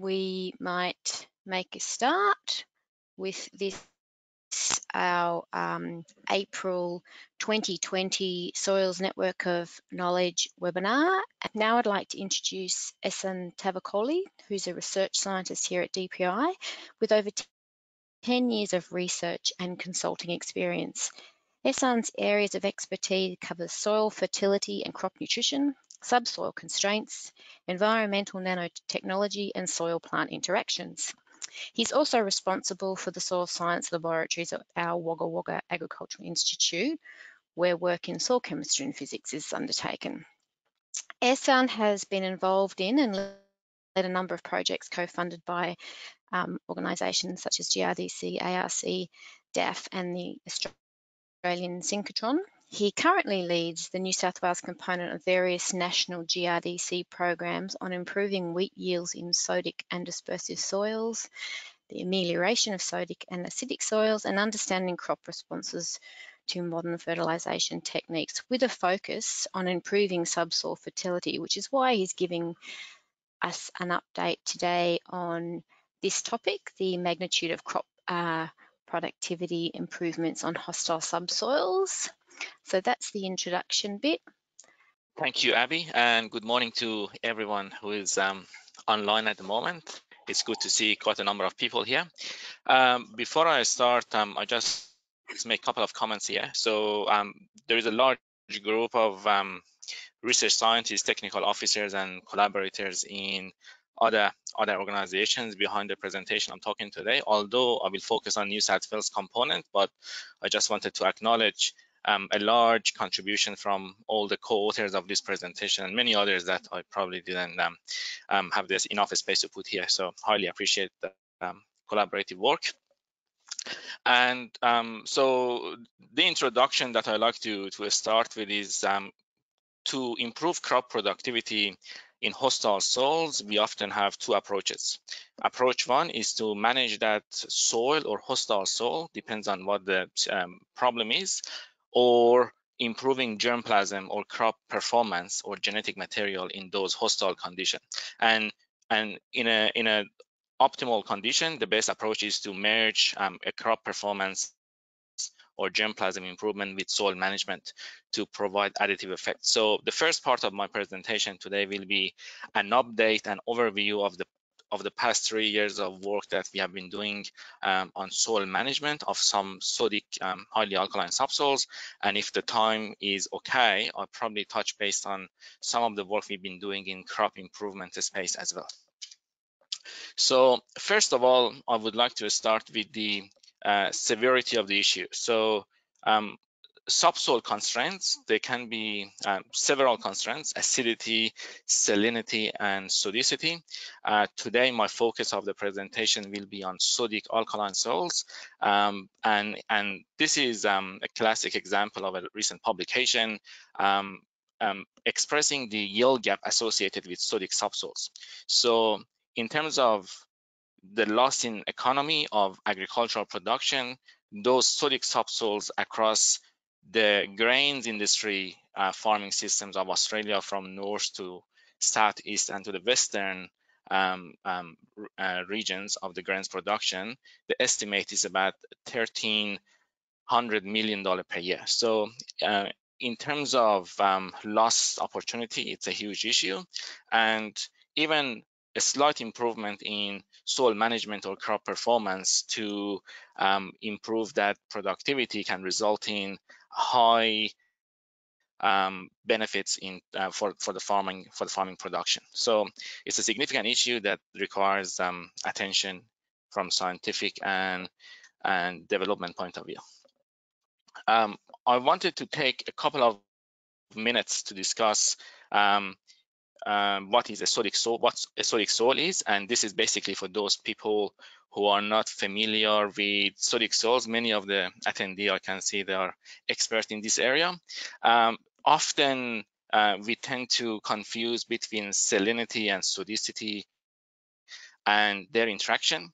we might make a start with this our um, April 2020 Soils Network of Knowledge webinar. Now I'd like to introduce Ehsan Tavakoli, who's a research scientist here at DPI with over 10 years of research and consulting experience. Ehsan's areas of expertise cover soil fertility and crop nutrition, subsoil constraints, environmental nanotechnology and soil plant interactions. He's also responsible for the soil science laboratories at our Wagga Wagga Agricultural Institute, where work in soil chemistry and physics is undertaken. Ehsan has been involved in and led a number of projects co-funded by um, organisations such as GRDC, ARC, DAF and the Australian Synchrotron. He currently leads the New South Wales component of various national GRDC programs on improving wheat yields in sodic and dispersive soils, the amelioration of sodic and acidic soils, and understanding crop responses to modern fertilisation techniques with a focus on improving subsoil fertility, which is why he's giving us an update today on this topic, the magnitude of crop uh, productivity improvements on hostile subsoils. So that's the introduction bit. Thank you, Abby, and good morning to everyone who is um, online at the moment. It's good to see quite a number of people here. Um, before I start, um, I just make a couple of comments here. So um, there is a large group of um, research scientists, technical officers, and collaborators in other other organizations behind the presentation I'm talking today. Although I will focus on New South Wales component, but I just wanted to acknowledge um, a large contribution from all the co-authors of this presentation and many others that I probably didn't um, um, have this enough space to put here. So highly appreciate the um, collaborative work. And um, so the introduction that I like to, to start with is um, to improve crop productivity in hostile soils, we often have two approaches. Approach one is to manage that soil or hostile soil, depends on what the um, problem is, or improving germplasm or crop performance or genetic material in those hostile conditions. And and in a in a optimal condition, the best approach is to merge um, a crop performance or germplasm improvement with soil management to provide additive effect. So the first part of my presentation today will be an update and overview of the of the past three years of work that we have been doing um, on soil management of some sodic um, highly alkaline subsoils. And if the time is okay, I'll probably touch based on some of the work we've been doing in crop improvement space as well. So first of all, I would like to start with the uh, severity of the issue. So um, subsoil constraints, they can be um, several constraints, acidity, salinity, and sodicity. Uh, today, my focus of the presentation will be on sodic alkaline soils. Um, and, and this is um, a classic example of a recent publication um, um, expressing the yield gap associated with sodic subsoils. So in terms of the loss in economy of agricultural production, those sodic subsoils across the grains industry uh, farming systems of Australia from north to southeast and to the western um, um, uh, regions of the grains production, the estimate is about 1300 million dollar per year. So uh, in terms of um, lost opportunity, it's a huge issue. And even a slight improvement in soil management or crop performance to um, improve that productivity can result in high um, benefits in uh, for for the farming for the farming production. So it's a significant issue that requires um, attention from scientific and and development point of view. Um, I wanted to take a couple of minutes to discuss um, what is a sodic soil, what a sodic soil is, and this is basically for those people who are not familiar with sodic soils. Many of the attendee I can see they are experts in this area. Um, often uh, we tend to confuse between salinity and sodicity and their interaction.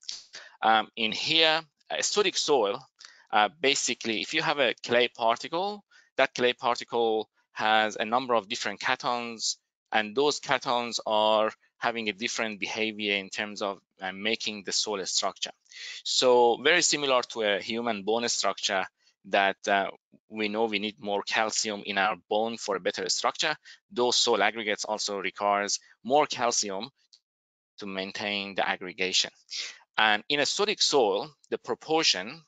Um, in here, a sodic soil, uh, basically, if you have a clay particle, that clay particle has a number of different cations and those cations are having a different behavior in terms of uh, making the soil structure. So very similar to a human bone structure that uh, we know we need more calcium in our bone for a better structure. Those soil aggregates also requires more calcium to maintain the aggregation. And in a sodic soil, the proportion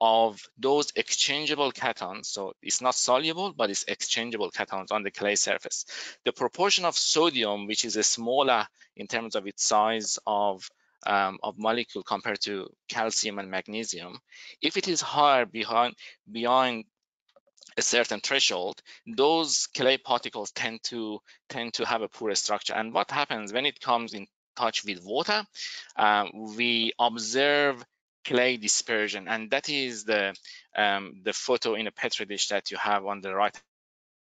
of those exchangeable cations, so it's not soluble, but it's exchangeable cations on the clay surface. The proportion of sodium, which is a smaller in terms of its size of, um, of molecule compared to calcium and magnesium, if it is higher behind, beyond a certain threshold, those clay particles tend to tend to have a poor structure. And what happens when it comes in touch with water, uh, we observe clay dispersion, and that is the um, the photo in a petri dish that you have on the right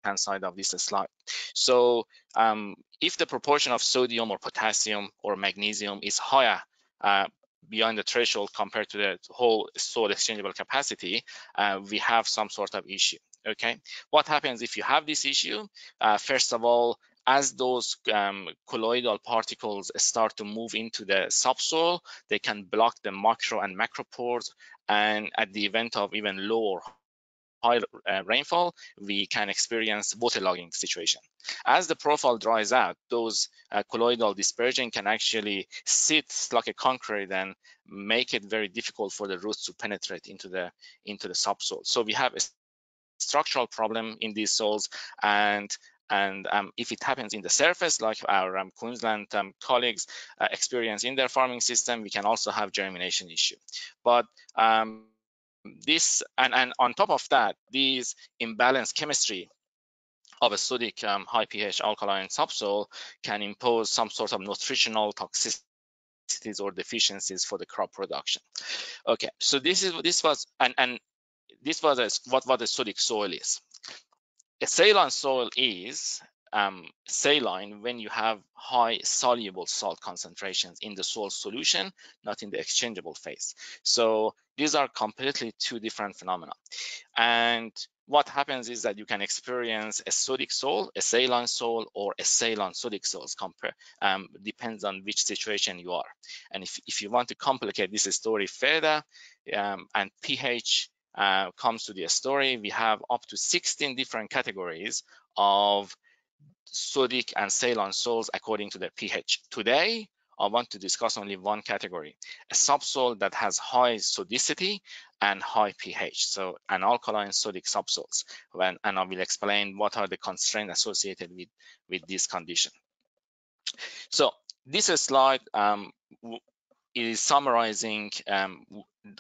hand side of this slide. So um, if the proportion of sodium or potassium or magnesium is higher uh, beyond the threshold compared to the whole soil exchangeable capacity, uh, we have some sort of issue. Okay, what happens if you have this issue? Uh, first of all, as those um, colloidal particles start to move into the subsoil, they can block the macro and macro pores. And at the event of even lower high uh, rainfall, we can experience waterlogging situation. As the profile dries out, those uh, colloidal dispersion can actually sit like a concrete and make it very difficult for the roots to penetrate into the into the subsoil. So we have a structural problem in these soils and and um, if it happens in the surface, like our um, Queensland um, colleagues uh, experience in their farming system, we can also have germination issue. But um, this, and, and on top of that, these imbalanced chemistry of a sodic um, high pH alkaline subsoil can impose some sort of nutritional toxicities or deficiencies for the crop production. Okay, so this is this was and and this was a, what what a sodic soil is a saline soil is um, saline when you have high soluble salt concentrations in the soil solution, not in the exchangeable phase. So these are completely two different phenomena. And what happens is that you can experience a sodic soil, a saline soil, or a saline sodic soils. Compare um, depends on which situation you are. And if, if you want to complicate this story further, um, and pH uh, comes to the story, we have up to 16 different categories of sodic and saline soils according to their pH. Today, I want to discuss only one category, a subsoil that has high sodicity and high pH, so an alkaline sodic subsoils. When, and I will explain what are the constraints associated with, with this condition. So this slide um, is summarizing um,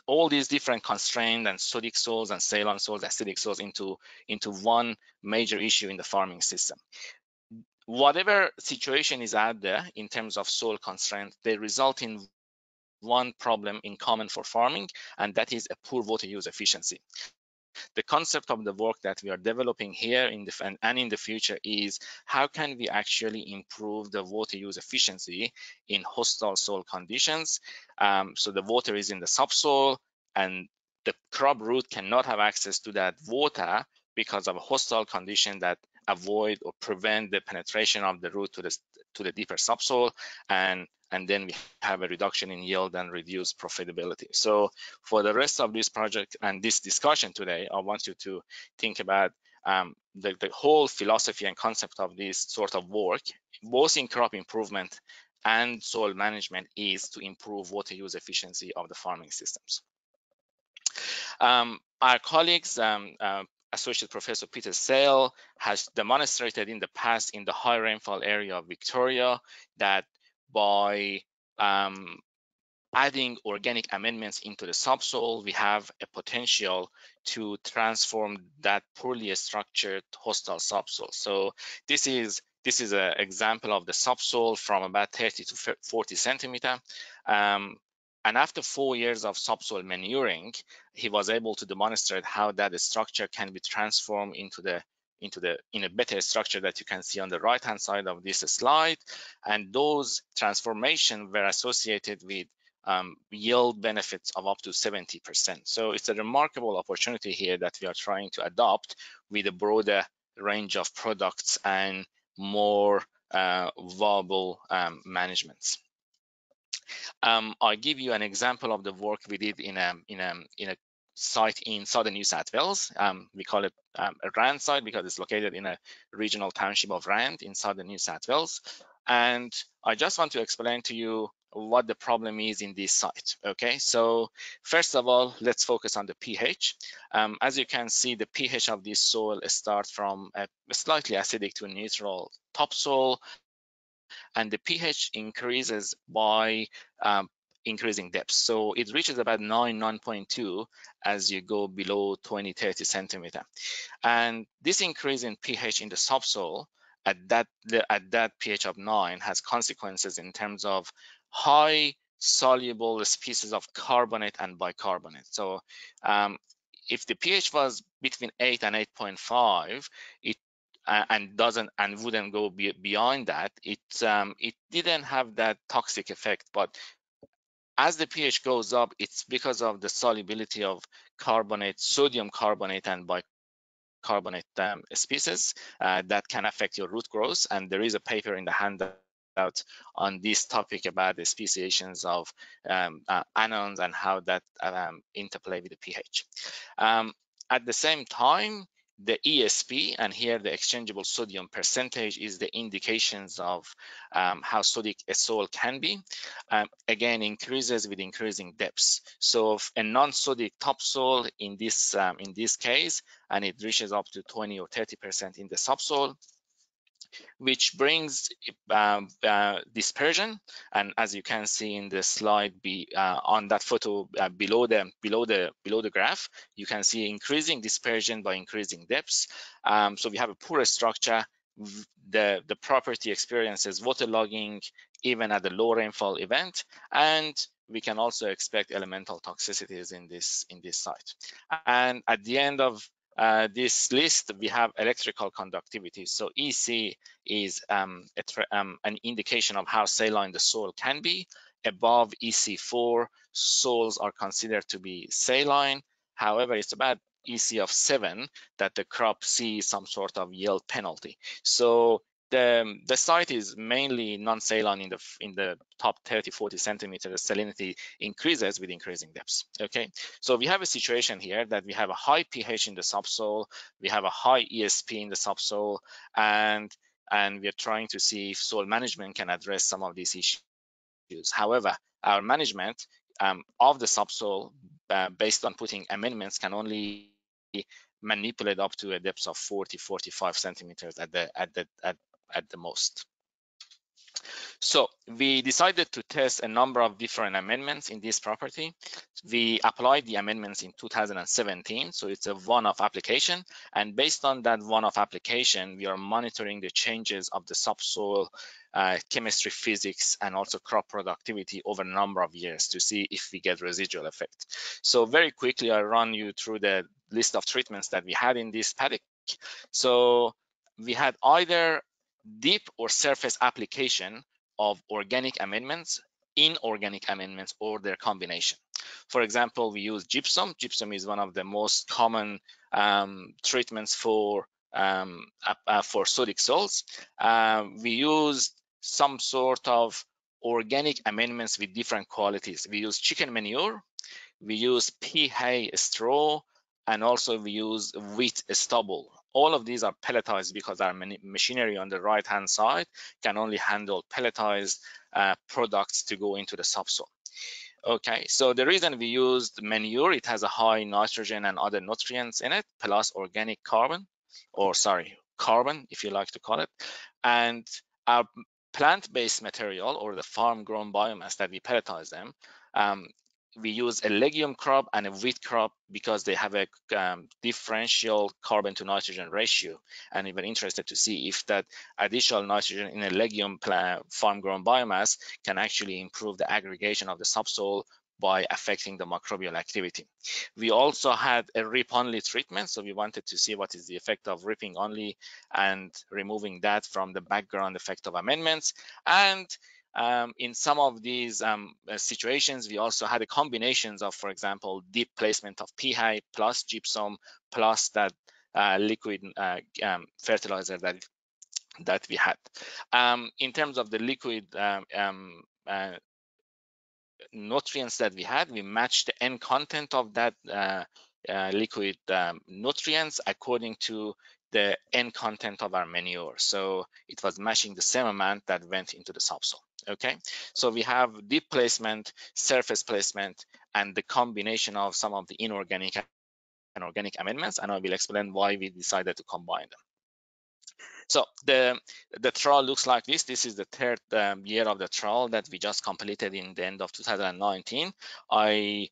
all these different constraints and sodic soils and saline soils, acidic soils into, into one major issue in the farming system. Whatever situation is out there in terms of soil constraints, they result in one problem in common for farming, and that is a poor water use efficiency. The concept of the work that we are developing here in the and in the future is how can we actually improve the water use efficiency in hostile soil conditions. Um, so the water is in the subsoil and the crop root cannot have access to that water because of a hostile condition that avoid or prevent the penetration of the root to the to the deeper subsoil and and then we have a reduction in yield and reduced profitability. So for the rest of this project and this discussion today, I want you to think about um, the, the whole philosophy and concept of this sort of work, both in crop improvement and soil management is to improve water use efficiency of the farming systems. Um, our colleagues, um, uh, Associate Professor Peter Sale has demonstrated in the past in the high rainfall area of Victoria that by um, adding organic amendments into the subsoil, we have a potential to transform that poorly structured hostile subsoil. So this is this is an example of the subsoil from about 30 to 40 centimeter. Um, and after four years of subsoil manuring, he was able to demonstrate how that structure can be transformed into the into the in a better structure that you can see on the right hand side of this slide. And those transformation were associated with um, yield benefits of up to 70%. So it's a remarkable opportunity here that we are trying to adopt with a broader range of products and more uh, viable um, managements. Um, I'll give you an example of the work we did in a in a in a site in southern New South Wales. Um, we call it um, a Rand site because it's located in a regional township of Rand in southern New South Wales. And I just want to explain to you what the problem is in this site. Okay, so first of all, let's focus on the pH. Um, as you can see, the pH of this soil starts from a slightly acidic to neutral topsoil, and the pH increases by um, increasing depth. So it reaches about 9, 9.2 as you go below 20, 30 centimeter. And this increase in pH in the subsoil at that, at that pH of 9 has consequences in terms of high soluble species of carbonate and bicarbonate. So um, if the pH was between 8 and 8.5, it uh, and doesn't and wouldn't go be, beyond that, it um, it didn't have that toxic effect. But as the pH goes up, it's because of the solubility of carbonate, sodium carbonate, and bicarbonate um, species uh, that can affect your root growth. And there is a paper in the handout on this topic about the speciations of um, uh, anions and how that um, interplay with the pH. Um, at the same time, the ESP, and here the exchangeable sodium percentage is the indications of um, how sodic a soil can be. Um, again, increases with increasing depths. So a non-sodic topsoil in this um, in this case, and it reaches up to 20 or 30% in the subsoil, which brings um, uh, dispersion. And as you can see in the slide be, uh, on that photo uh, below the below the below the graph, you can see increasing dispersion by increasing depths. Um, so we have a poorer structure. The the property experiences waterlogging even at the low rainfall event, and we can also expect elemental toxicities in this in this site. And at the end of uh, this list, we have electrical conductivity. So EC is um, um, an indication of how saline the soil can be. Above EC4, soils are considered to be saline. However, it's about EC of seven that the crop sees some sort of yield penalty. So the, the site is mainly non-saline in the in the top 30 40 centimeters salinity increases with increasing depths okay? So we have a situation here that we have a high ph in the subsoil we have a high esp in the subsoil and and we are trying to see if soil management can address some of these issues. However our management um, of the subsoil uh, based on putting amendments can only manipulate up to a depth of 40 45 centimeters at the at the at at the most. So we decided to test a number of different amendments in this property. We applied the amendments in 2017, so it's a one-off application. And based on that one-off application, we are monitoring the changes of the subsoil uh, chemistry, physics, and also crop productivity over a number of years to see if we get residual effect. So very quickly, I'll run you through the list of treatments that we had in this paddock. So we had either deep or surface application of organic amendments, inorganic amendments, or their combination. For example, we use gypsum. Gypsum is one of the most common um, treatments for um, uh, for sodic soils. Uh, we use some sort of organic amendments with different qualities. We use chicken manure, we use pea hay straw, and also we use wheat stubble all of these are pelletized because our machinery on the right hand side can only handle pelletized uh, products to go into the subsoil. Okay, so the reason we used manure, it has a high nitrogen and other nutrients in it, plus organic carbon, or sorry, carbon, if you like to call it. And our plant-based material or the farm-grown biomass that we pelletize them, um, we use a legume crop and a wheat crop because they have a um, differential carbon to nitrogen ratio. And we were interested to see if that additional nitrogen in a legume farm grown biomass can actually improve the aggregation of the subsoil by affecting the microbial activity. We also had a rip only treatment. So we wanted to see what is the effect of ripping only and removing that from the background effect of amendments. And um, in some of these um, uh, situations, we also had a combinations of, for example, deep placement of hay plus gypsum plus that uh, liquid uh, um, fertilizer that that we had. Um, in terms of the liquid um, um, uh, nutrients that we had, we matched the N content of that uh, uh, liquid nutrients according to the N content of our manure. So it was matching the same amount that went into the subsoil. Okay, so we have deep placement, surface placement, and the combination of some of the inorganic and organic amendments, and I will explain why we decided to combine them. So the the trial looks like this. This is the third um, year of the trial that we just completed in the end of 2019. I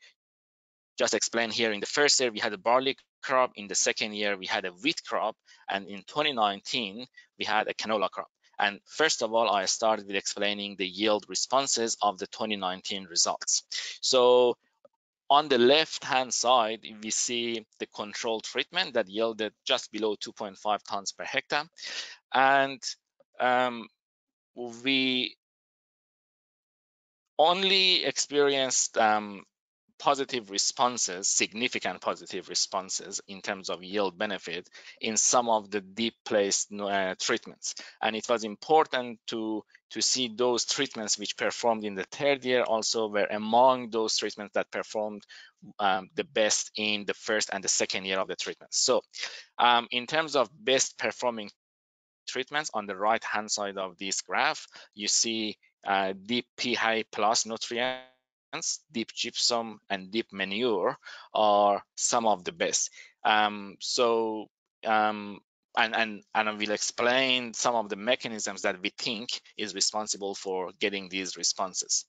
just explained here in the first year we had a barley crop, in the second year we had a wheat crop, and in 2019 we had a canola crop. And first of all, I started with explaining the yield responses of the 2019 results. So on the left-hand side, we see the control treatment that yielded just below 2.5 tons per hectare. And um, we only experienced um, positive responses, significant positive responses in terms of yield benefit in some of the deep placed uh, treatments. And it was important to, to see those treatments which performed in the third year also were among those treatments that performed um, the best in the first and the second year of the treatment. So um, in terms of best performing treatments on the right hand side of this graph, you see uh, deep PI plus deep gypsum and deep manure are some of the best. Um, so um, and, and, and I will explain some of the mechanisms that we think is responsible for getting these responses.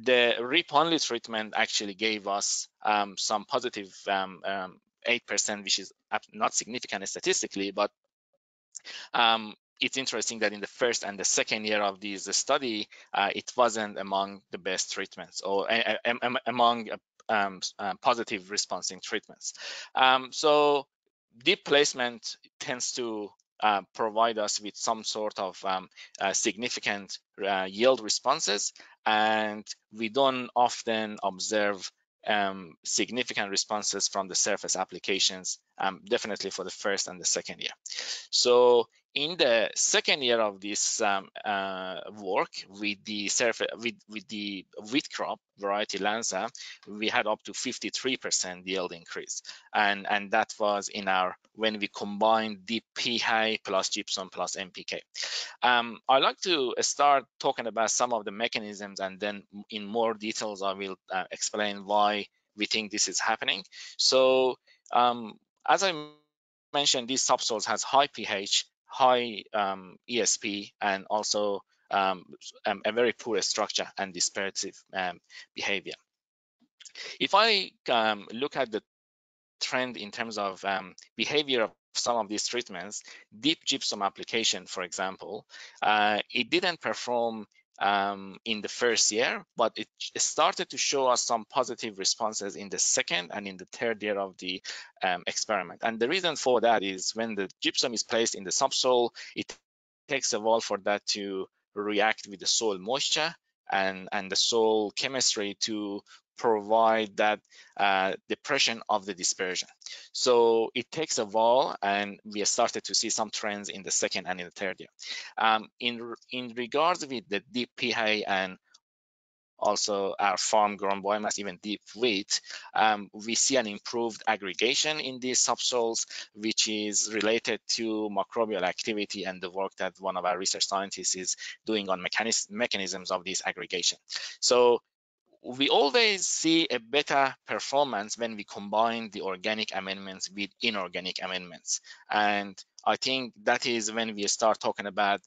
The RIP only treatment actually gave us um, some positive 8%, um, um, which is not significant statistically, but um, it's interesting that in the first and the second year of this study, uh, it wasn't among the best treatments or uh, among um, uh, positive responding treatments. Um, so deep placement tends to uh, provide us with some sort of um, uh, significant uh, yield responses, and we don't often observe um, significant responses from the surface applications, um, definitely for the first and the second year. So in the second year of this um, uh, work with the surface with, with the wheat crop variety Lancer, we had up to 53% yield increase. And, and that was in our when we combined PI plus gypsum plus NPK. Um, I'd like to start talking about some of the mechanisms and then in more details I will uh, explain why we think this is happening. So um, as I mentioned, these subsoils has high pH high um, ESP and also um, um, a very poor structure and dispersive um, behavior. If I um, look at the trend in terms of behavior of some of these treatments, deep gypsum application, for example, uh, it didn't perform um, in the first year, but it started to show us some positive responses in the second and in the third year of the um, experiment. And the reason for that is when the gypsum is placed in the subsoil, it takes a while for that to react with the soil moisture and, and the soil chemistry to provide that uh, depression of the dispersion. So it takes a while and we started to see some trends in the second and in the third year. Um, in, in regards with the deep PI and also our farm grown biomass, even deep wheat, um, we see an improved aggregation in these subsoils, which is related to microbial activity and the work that one of our research scientists is doing on mechanisms of this aggregation. So we always see a better performance when we combine the organic amendments with inorganic amendments. And I think that is when we start talking about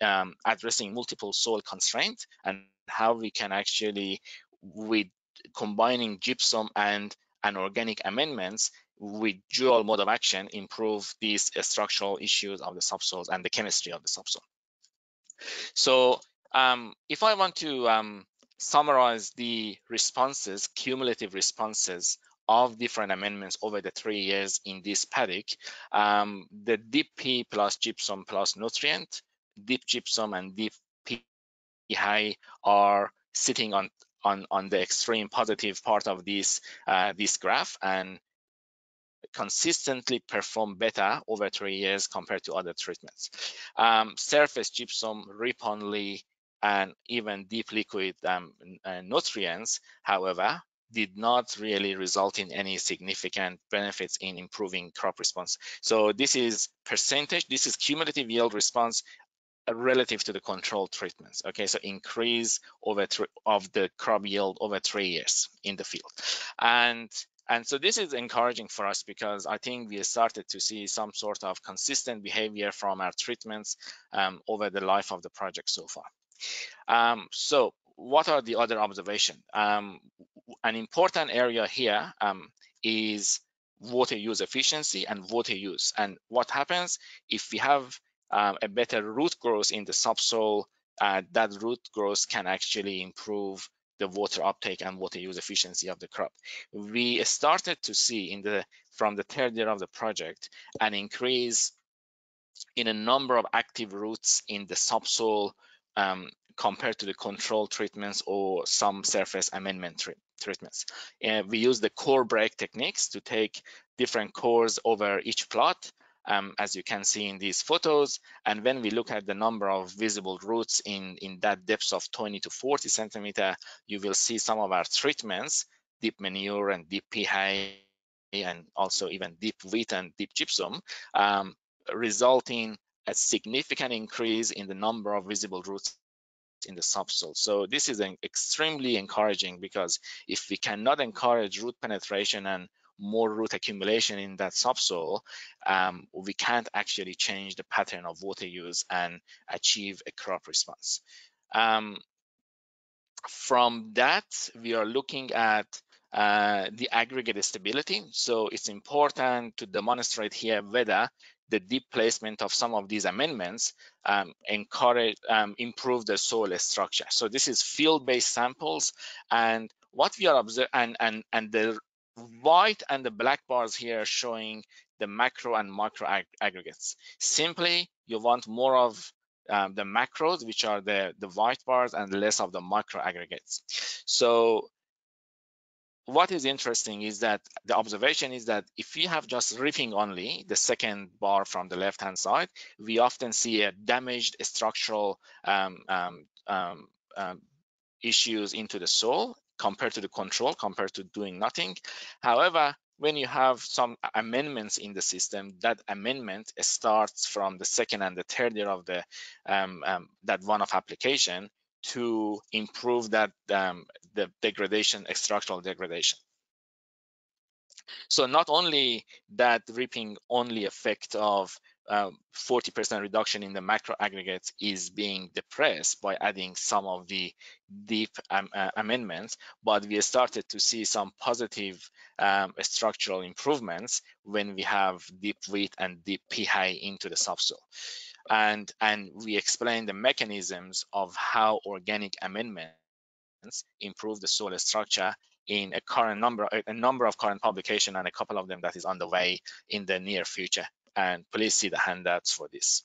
um, addressing multiple soil constraints and how we can actually, with combining gypsum and an organic amendments with dual mode of action, improve these structural issues of the subsoils and the chemistry of the subsoil. So um, if I want to um, summarize the responses, cumulative responses of different amendments over the three years in this paddock, um, the DP plus gypsum plus nutrient, deep gypsum and deep P high are sitting on on on the extreme positive part of this uh, this graph and consistently perform better over three years compared to other treatments. Um, surface gypsum, rip only, and even deep liquid um, uh, nutrients, however, did not really result in any significant benefits in improving crop response. So this is percentage, this is cumulative yield response relative to the control treatments. Okay, so increase over of the crop yield over three years in the field, and and so this is encouraging for us because I think we started to see some sort of consistent behavior from our treatments um, over the life of the project so far. Um, so what are the other observations? Um, an important area here um, is water use efficiency and water use. And what happens if we have um, a better root growth in the subsoil, uh, that root growth can actually improve the water uptake and water use efficiency of the crop. We started to see in the from the third year of the project an increase in a number of active roots in the subsoil um, compared to the control treatments or some surface amendment tre treatments. Uh, we use the core break techniques to take different cores over each plot um, as you can see in these photos. And when we look at the number of visible roots in, in that depth of 20 to 40 centimeter, you will see some of our treatments, deep manure and deep hay, and also even deep wheat and deep gypsum, um, resulting a significant increase in the number of visible roots in the subsoil. So this is an extremely encouraging because if we cannot encourage root penetration and more root accumulation in that subsoil, um, we can't actually change the pattern of water use and achieve a crop response. Um, from that, we are looking at uh, the aggregate stability. So it's important to demonstrate here whether the deep placement of some of these amendments um, encourage um, improve the soil structure. So this is field-based samples, and what we are observing, and and and the white and the black bars here showing the macro and micro ag aggregates. Simply, you want more of um, the macros, which are the, the white bars, and less of the micro aggregates. So what is interesting is that the observation is that if we have just ripping only, the second bar from the left-hand side, we often see a damaged structural um, um, um, um issues into the soil compared to the control, compared to doing nothing. However, when you have some amendments in the system, that amendment starts from the second and the third year of the um, um, that one of application to improve that um, the degradation, structural degradation. So not only that ripping only effect of 40% um, reduction in the macro aggregates is being depressed by adding some of the deep um, uh, amendments, but we started to see some positive um, structural improvements when we have deep wheat and deep hay into the subsoil. And, and we explain the mechanisms of how organic amendments improve the soil structure in a current number, a number of current publication and a couple of them that is on the way in the near future. And please see the handouts for this.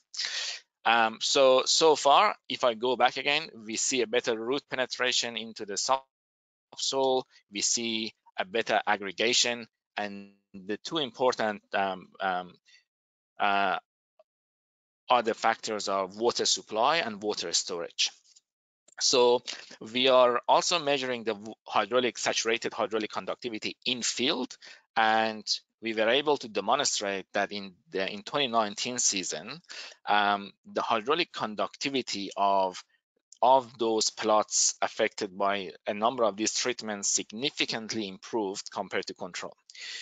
Um, so, so far, if I go back again, we see a better root penetration into the subsoil, we see a better aggregation, and the two important um, um, uh, other factors are water supply and water storage. So we are also measuring the hydraulic saturated hydraulic conductivity in field and we were able to demonstrate that in the in 2019 season, um, the hydraulic conductivity of of those plots affected by a number of these treatments significantly improved compared to control.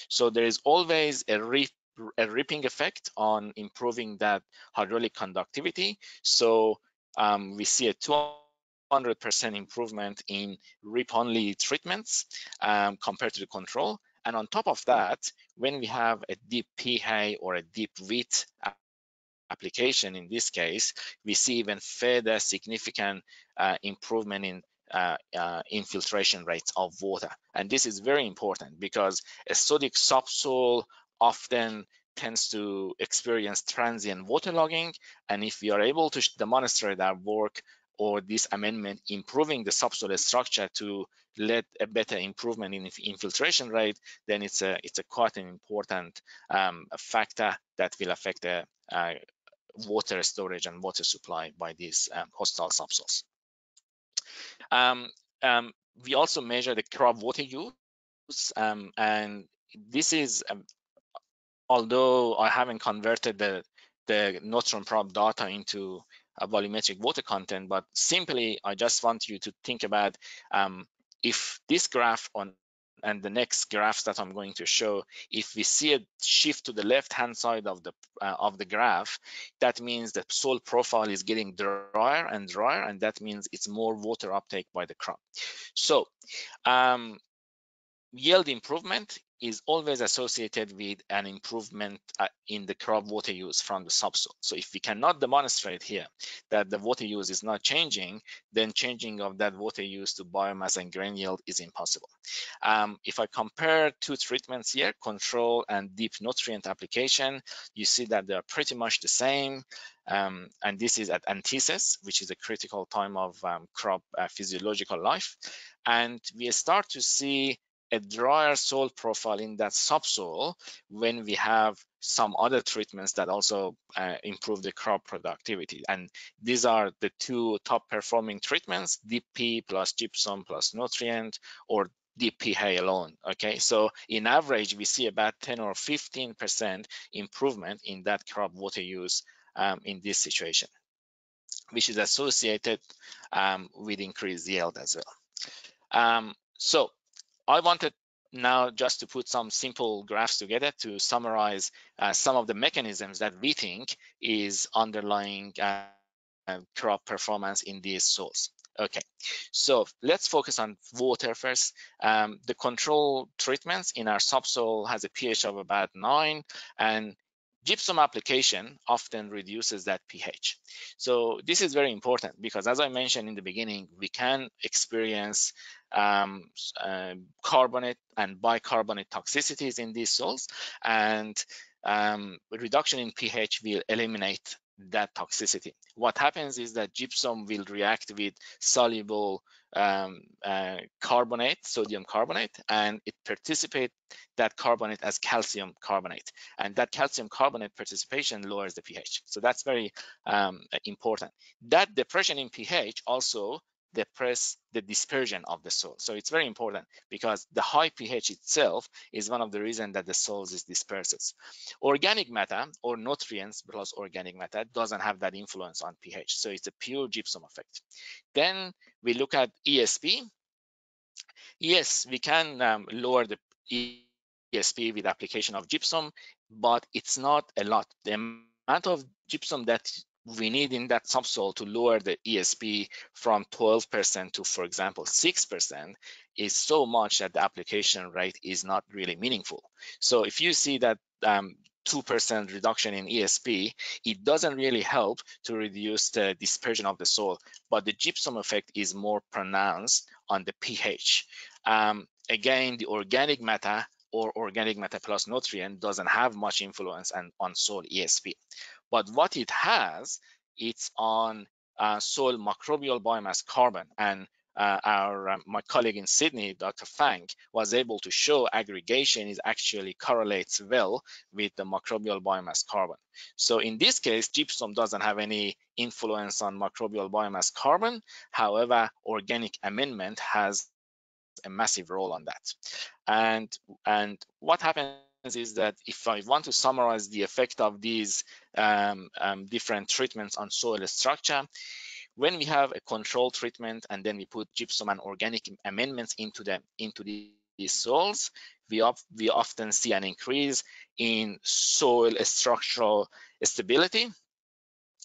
So there is always a, rip, a ripping effect on improving that hydraulic conductivity. So um, we see a 200% improvement in rip-only treatments um, compared to the control. And on top of that, when we have a deep hay or a deep wheat application in this case, we see even further significant uh, improvement in uh, uh, infiltration rates of water. And this is very important because a sodic subsoil often tends to experience transient waterlogging. And if we are able to demonstrate our work or this amendment improving the subsoil structure to let a better improvement in infiltration rate, then it's a it's a quite an important um, factor that will affect the uh, water storage and water supply by these um, hostile subsoils. Um, um, we also measure the crop water use, um, and this is, um, although I haven't converted the the neutron probe data into a volumetric water content, but simply I just want you to think about um, if this graph on and the next graphs that I'm going to show, if we see a shift to the left-hand side of the uh, of the graph, that means the soil profile is getting drier and drier, and that means it's more water uptake by the crop. So um, yield improvement is always associated with an improvement uh, in the crop water use from the subsoil. So if we cannot demonstrate here that the water use is not changing, then changing of that water use to biomass and grain yield is impossible. Um, if I compare two treatments here, control and deep nutrient application, you see that they're pretty much the same. Um, and this is at anthesis, which is a critical time of um, crop uh, physiological life. And we start to see a drier soil profile in that subsoil when we have some other treatments that also uh, improve the crop productivity. And these are the two top performing treatments, DP plus gypsum plus nutrient or DPH alone. Okay, so in average, we see about 10 or 15% improvement in that crop water use um, in this situation, which is associated um, with increased yield as well. Um, so I wanted now just to put some simple graphs together to summarize uh, some of the mechanisms that we think is underlying uh, crop performance in these soils. Okay, so let's focus on water first. Um, the control treatments in our subsoil has a pH of about nine and gypsum application often reduces that pH. So this is very important because as I mentioned in the beginning, we can experience um, uh, carbonate and bicarbonate toxicities in these soils and um, reduction in pH will eliminate that toxicity. What happens is that gypsum will react with soluble um, uh, carbonate, sodium carbonate, and it participate that carbonate as calcium carbonate. And that calcium carbonate participation lowers the pH. So that's very um, important. That depression in pH also depress the dispersion of the soil. So it's very important because the high pH itself is one of the reasons that the soil is disperses. Organic matter or nutrients plus organic matter doesn't have that influence on pH. So it's a pure gypsum effect. Then we look at ESP. Yes, we can um, lower the ESP with application of gypsum, but it's not a lot. The amount of gypsum that we need in that subsoil to lower the ESP from 12% to, for example, 6% is so much that the application rate is not really meaningful. So if you see that um, 2% reduction in ESP, it doesn't really help to reduce the dispersion of the soil, but the gypsum effect is more pronounced on the pH. Um, again, the organic matter or organic matter plus nutrient doesn't have much influence on, on soil ESP. But what it has, it's on uh, soil microbial biomass carbon. And uh, our uh, my colleague in Sydney, Dr. Fang, was able to show aggregation is actually correlates well with the microbial biomass carbon. So in this case, gypsum doesn't have any influence on microbial biomass carbon. However, organic amendment has a massive role on that. And and what happens is that if I want to summarize the effect of these um, um, different treatments on soil structure, when we have a control treatment and then we put gypsum and organic amendments into them into these soils, we, of, we often see an increase in soil structural stability.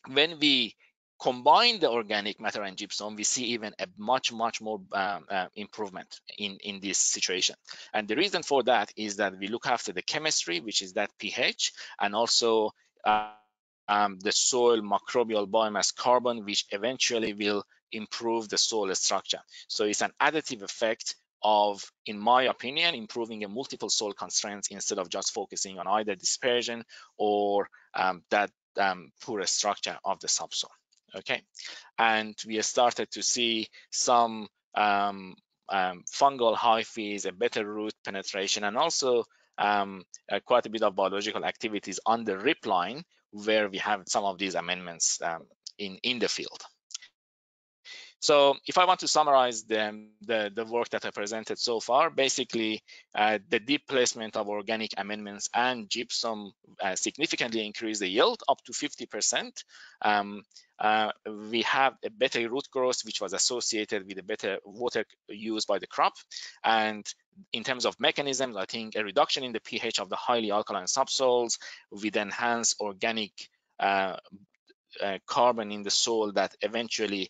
When we combine the organic matter and gypsum, we see even a much, much more um, uh, improvement in, in this situation. And the reason for that is that we look after the chemistry, which is that pH, and also uh, um, the soil microbial biomass carbon, which eventually will improve the soil structure. So it's an additive effect of, in my opinion, improving a multiple soil constraints instead of just focusing on either dispersion or um, that um, poor structure of the subsoil okay? And we started to see some um, um, fungal hyphae, a better root penetration, and also um, uh, quite a bit of biological activities on the RIP line where we have some of these amendments um, in, in the field. So if I want to summarize the, the, the work that I presented so far, basically uh, the deep placement of organic amendments and gypsum uh, significantly increase the yield up to 50%. Um, uh, we have a better root growth, which was associated with a better water use by the crop. And in terms of mechanisms, I think a reduction in the pH of the highly alkaline subsoils with enhanced organic uh, uh, carbon in the soil that eventually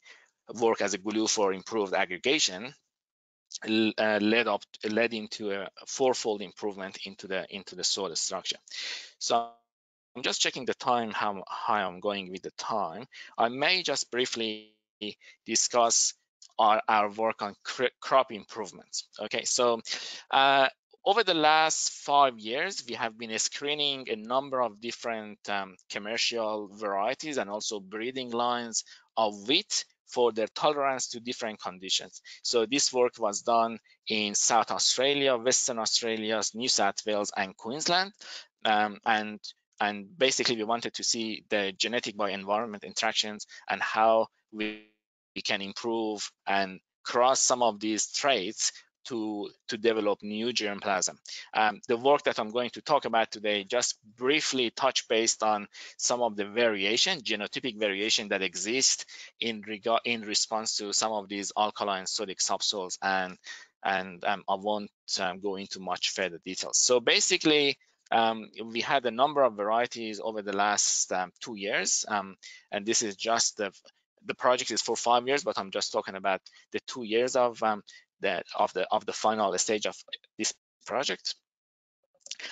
work as a glue for improved aggregation uh, led up led into a fourfold improvement into the into the soil structure. So i'm just checking the time how high i'm going with the time. I may just briefly discuss our, our work on crop improvements. Okay so uh, over the last five years, we have been screening a number of different um, commercial varieties and also breeding lines of wheat for their tolerance to different conditions. So this work was done in South Australia, Western Australia, New South Wales, and Queensland. Um, and and basically we wanted to see the genetic by environment interactions and how we, we can improve and cross some of these traits to, to develop new germplasm. Um, the work that I'm going to talk about today just briefly touch based on some of the variation, genotypic variation that exists in regard in response to some of these alkaline sodic subsoils and and um, I won't um, go into much further details. So basically, um, we had a number of varieties over the last um, two years, um, and this is just the the project is for five years, but I'm just talking about the two years of um, that of the of the final stage of this project.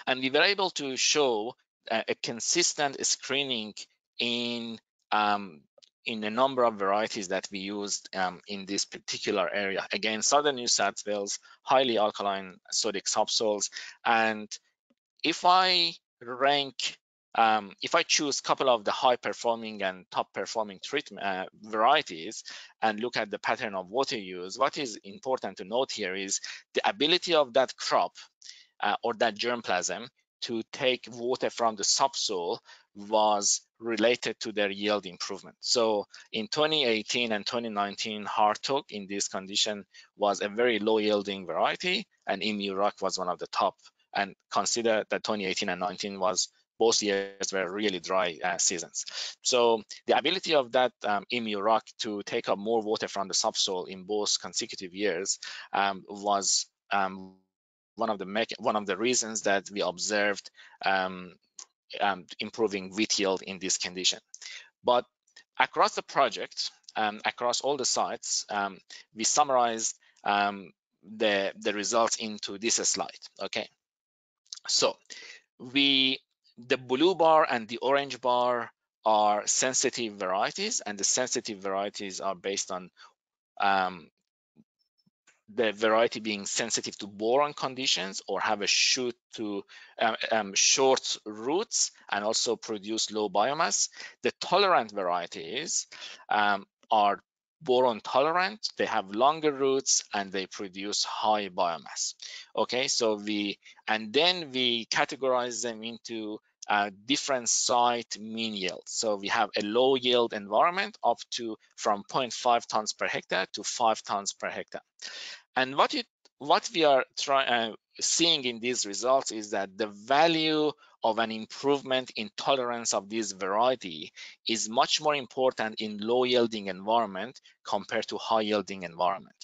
And we were able to show a, a consistent screening in um, in a number of varieties that we used um, in this particular area. Again, southern New South Wales, highly alkaline sodic subsoils. And if I rank um, if I choose a couple of the high performing and top performing treatment uh, varieties and look at the pattern of water use, what is important to note here is the ability of that crop uh, or that germplasm to take water from the subsoil was related to their yield improvement. So in 2018 and 2019, Hardtook in this condition was a very low yielding variety and Emu Rock was one of the top and consider that 2018 and 19 was both years were really dry uh, seasons. So the ability of that um, Emu rock to take up more water from the subsoil in both consecutive years um, was um, one of the one of the reasons that we observed um, um, improving wheat yield in this condition. But across the project, um, across all the sites, we summarized the the results into this slide. Okay, so we the blue bar and the orange bar are sensitive varieties and the sensitive varieties are based on um, the variety being sensitive to boron conditions or have a shoot to um, um, short roots and also produce low biomass. The tolerant varieties um, are boron tolerant, they have longer roots and they produce high biomass. Okay, so we, and then we categorize them into uh, different site mean yield. So we have a low yield environment up to from 0.5 tons per hectare to 5 tons per hectare. And what it what we are trying uh, seeing in these results is that the value of an improvement in tolerance of this variety is much more important in low yielding environment compared to high yielding environment.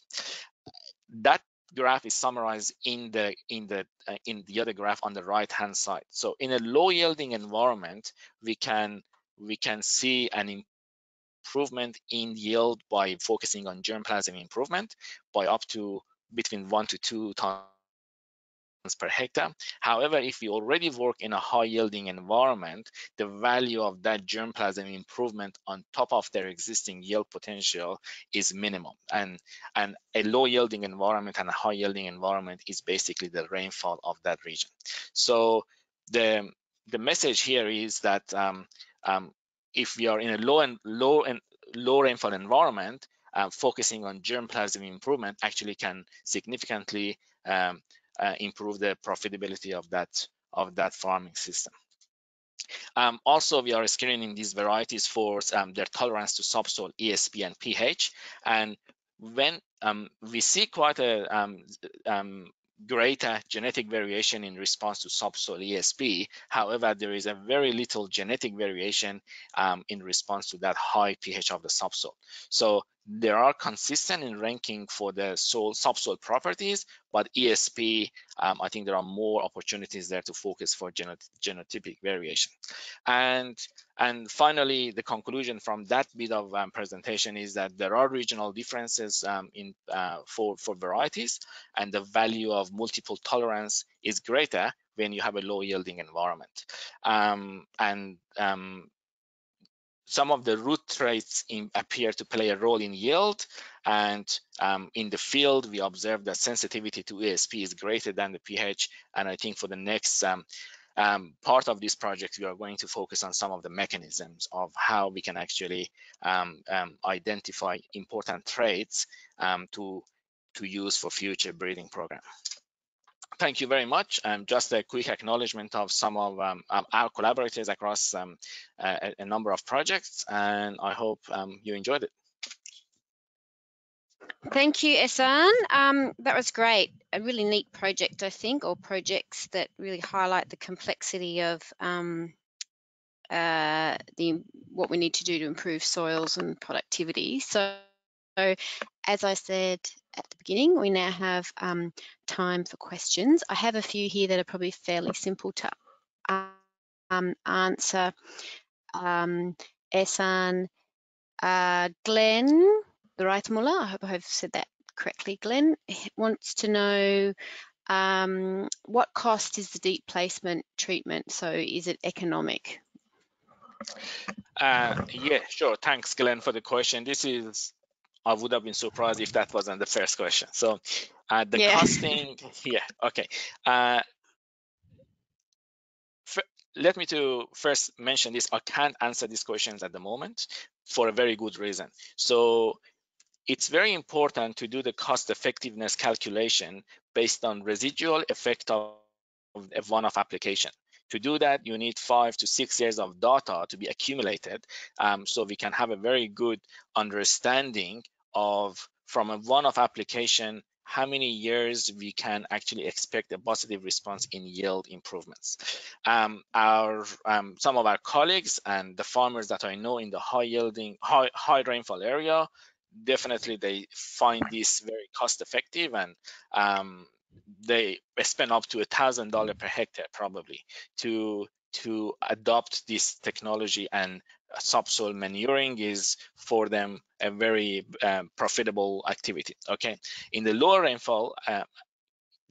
That graph is summarized in the in the uh, in the other graph on the right hand side. So in a low yielding environment we can we can see an improvement in yield by focusing on germplasm improvement by up to between one to two per hectare. However, if we already work in a high yielding environment, the value of that germplasm improvement on top of their existing yield potential is minimum. And, and a low yielding environment and a high yielding environment is basically the rainfall of that region. So the, the message here is that um, um, if we are in a low and low and low rainfall environment, uh, focusing on germplasm improvement actually can significantly um, uh, improve the profitability of that of that farming system. Um, also, we are screening these varieties for um, their tolerance to subsoil ESP and pH. And when um, we see quite a um, um, greater genetic variation in response to subsoil ESP. However, there is a very little genetic variation um, in response to that high pH of the subsoil. So they are consistent in ranking for the soil subsoil properties, but ESP, um, I think there are more opportunities there to focus for genot genotypic variation. And, and finally, the conclusion from that bit of um, presentation is that there are regional differences um, in uh, for, for varieties, and the value of multiple tolerance is greater when you have a low yielding environment. Um, and um, some of the root traits in, appear to play a role in yield. And um, in the field, we observe that sensitivity to ESP is greater than the pH. And I think for the next um, um, part of this project, we are going to focus on some of the mechanisms of how we can actually um, um, identify important traits um, to, to use for future breeding program thank you very much. Um, just a quick acknowledgement of some of um, our collaborators across um, a, a, number of projects, and I hope um, you enjoyed it. Thank you, Ehsan. Um, that was great. A really neat project, I think, or projects that really highlight the complexity of um, uh, the what we need to do to improve soils and productivity. So, so as I said at the beginning, we now have um, time for questions. I have a few here that are probably fairly simple to um, answer. Um, Ehsan, uh, Glenn Riethmuller, I hope I have said that correctly. Glenn wants to know um, what cost is the deep placement treatment? So is it economic? Uh, yeah, sure. Thanks, Glenn, for the question. This is I would have been surprised if that wasn't the first question. So uh, the yeah. costing, yeah, okay. Uh, let me to first mention this. I can't answer these questions at the moment for a very good reason. So it's very important to do the cost effectiveness calculation based on residual effect of one-off application. To do that, you need five to six years of data to be accumulated um, so we can have a very good understanding of from a one-off application how many years we can actually expect a positive response in yield improvements. Um, our um, some of our colleagues and the farmers that I know in the high yielding, high, high rainfall area, definitely they find this very cost effective and um, they spend up to a thousand dollar per hectare probably to to adopt this technology and subsoil manuring is for them a very um, profitable activity. Okay, in the lower rainfall, uh,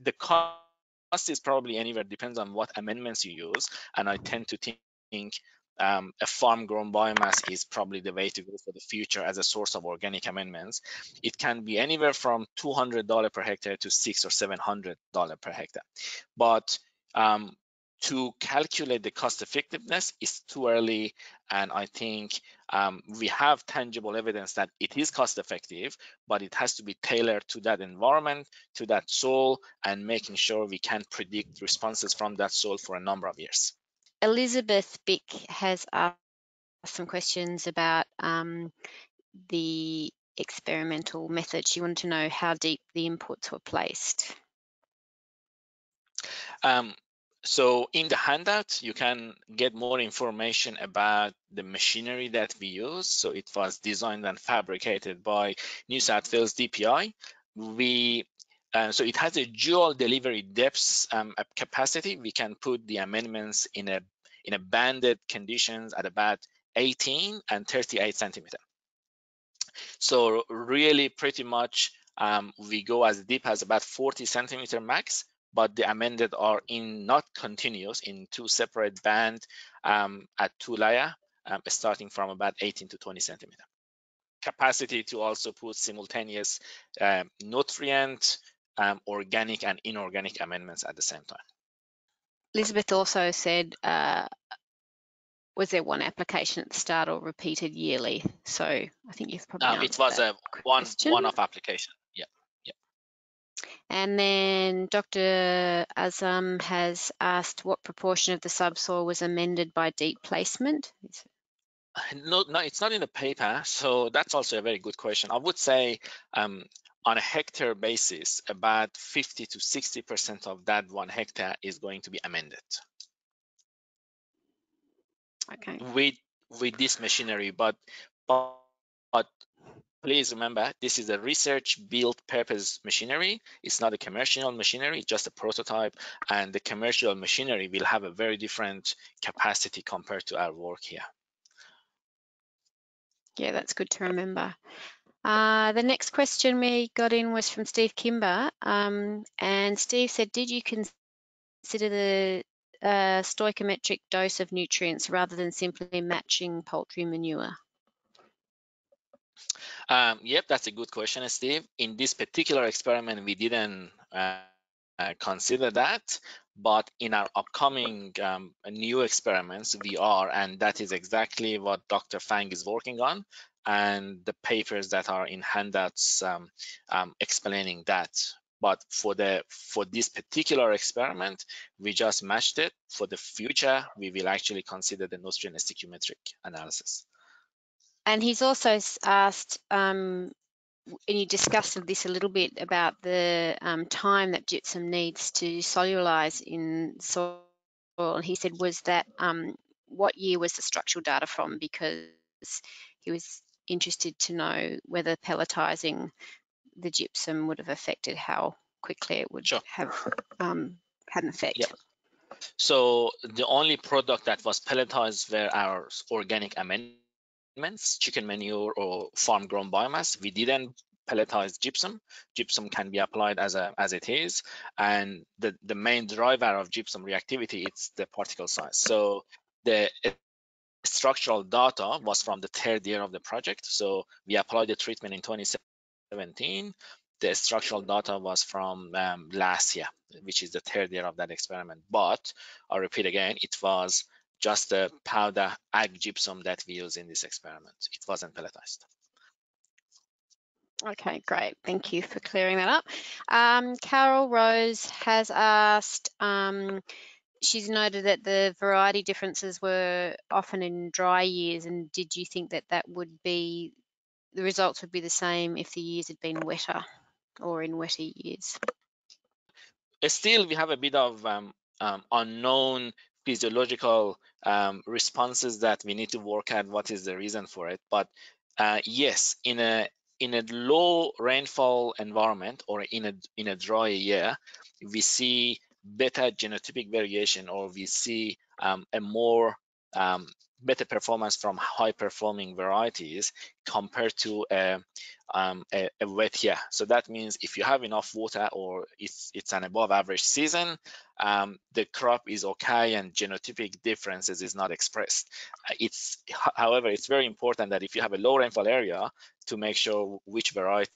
the cost is probably anywhere depends on what amendments you use, and I tend to think um, a farm grown biomass is probably the way to go for the future as a source of organic amendments. It can be anywhere from $200 per hectare to six or $700 per hectare. But um, to calculate the cost effectiveness is too early and i think um, we have tangible evidence that it is cost effective but it has to be tailored to that environment to that soil and making sure we can predict responses from that soil for a number of years. Elizabeth bick has asked some questions about um, the experimental method. She wanted to know how deep the inputs were placed. Um, so in the handout, you can get more information about the machinery that we use. So it was designed and fabricated by New South Wales DPI. We uh, so it has a dual delivery depth um, capacity. We can put the amendments in a in a banded conditions at about 18 and 38 centimeter. So really pretty much um, we go as deep as about 40 centimeter max but the amended are in not continuous in two separate band um, at two layer, um, starting from about 18 to 20 centimeter. Capacity to also put simultaneous um, nutrient, um, organic and inorganic amendments at the same time. Elizabeth also said uh, was there one application at the start or repeated yearly? So I think you've probably Um, it was a one one-off application. And then Dr. Azam has asked what proportion of the subsoil was amended by deep placement? No, no, it's not in the paper. So that's also a very good question. I would say um, on a hectare basis, about 50 to 60% of that one hectare is going to be amended Okay. with with this machinery. But but, but please remember, this is a research built purpose machinery. It's not a commercial machinery, it's just a prototype. And the commercial machinery will have a very different capacity compared to our work here. Yeah, that's good to remember. Uh, the next question we got in was from Steve Kimber. Um, and Steve said, did you consider the uh, stoichiometric dose of nutrients rather than simply matching poultry manure? Um, yep, that's a good question, Steve. In this particular experiment, we didn't uh, uh, consider that, but in our upcoming um, new experiments, we are, and that is exactly what Dr. Fang is working on, and the papers that are in handouts um, um, explaining that. But for the for this particular experiment, we just matched it. For the future, we will actually consider the nutrient stoichiometric analysis. And he's also asked, um, and you discussed this a little bit about the um, time that gypsum needs to solubilize in soil. And he said, was that um, what year was the structural data from? Because he was interested to know whether pelletizing the gypsum would have affected how quickly it would sure. have um, had an effect. Yep. So the only product that was pelletized were our organic amendments, chicken manure or farm grown biomass. We didn't pelletize gypsum. Gypsum can be applied as a as it is, and the the main driver of gypsum reactivity it's the particle size. So the structural data was from the third year of the project. So we applied the treatment in 2017. The structural data was from um, last year, which is the third year of that experiment. But I repeat again, it was just the powder ag gypsum that we use in this experiment. It wasn't pelletized. Okay, great. Thank you for clearing that up. Um, Carol Rose has asked, um, she's noted that the variety differences were often in dry years and did you think that that would be the results would be the same if the years had been wetter or in wetter years still we have a bit of um, um, unknown physiological um, responses that we need to work at what is the reason for it. But uh, yes in a in a low rainfall environment or in a in a dry year we see better genotypic variation or we see um, a more um, better performance from high performing varieties compared to a, um, a, a, wet year. So that means if you have enough water or it's, it's an above average season, um, the crop is okay and genotypic differences is not expressed. Uh, it's, however, it's very important that if you have a low rainfall area to make sure which variety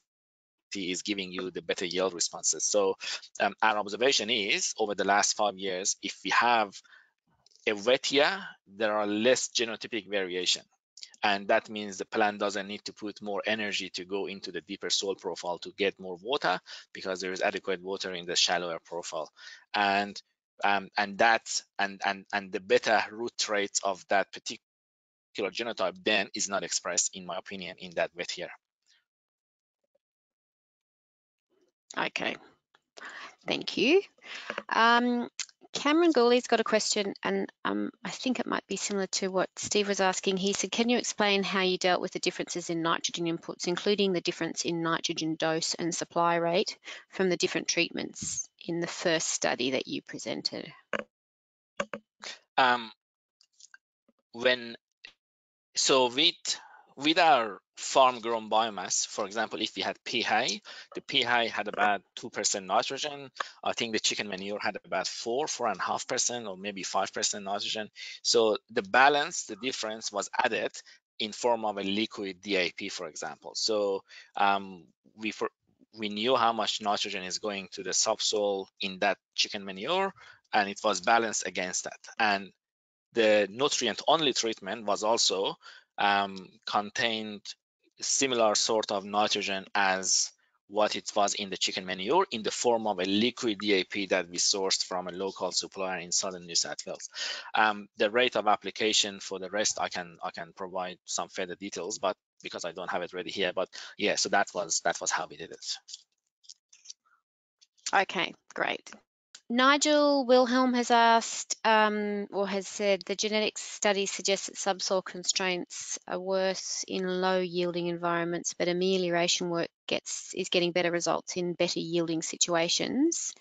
is giving you the better yield responses. So um, our observation is over the last five years, if we have a year, there are less genotypic variation. And that means the plant doesn't need to put more energy to go into the deeper soil profile to get more water because there is adequate water in the shallower profile. And um, and that and and and the better root traits of that particular genotype then is not expressed, in my opinion, in that wet year. Okay, thank you. Um, Cameron Gooley's got a question, and um, I think it might be similar to what Steve was asking. He said, can you explain how you dealt with the differences in nitrogen inputs, including the difference in nitrogen dose and supply rate from the different treatments in the first study that you presented? Um, when, so with with our farm grown biomass, for example, if we had pea hay, the pea hay had about 2% nitrogen. I think the chicken manure had about four, four and a half percent or maybe 5% nitrogen. So the balance, the difference was added in form of a liquid DAP, for example. So um, we, for, we knew how much nitrogen is going to the subsoil in that chicken manure, and it was balanced against that. And the nutrient only treatment was also um, contained similar sort of nitrogen as what it was in the chicken manure in the form of a liquid DAP that we sourced from a local supplier in southern New South Wales. Um, the rate of application for the rest, I can I can provide some further details, but because I don't have it ready here. But yeah, so that was that was how we did it. Okay, great. Nigel Wilhelm has asked um, or has said the genetics study suggests that subsoil constraints are worse in low yielding environments, but amelioration work gets is getting better results in better yielding situations.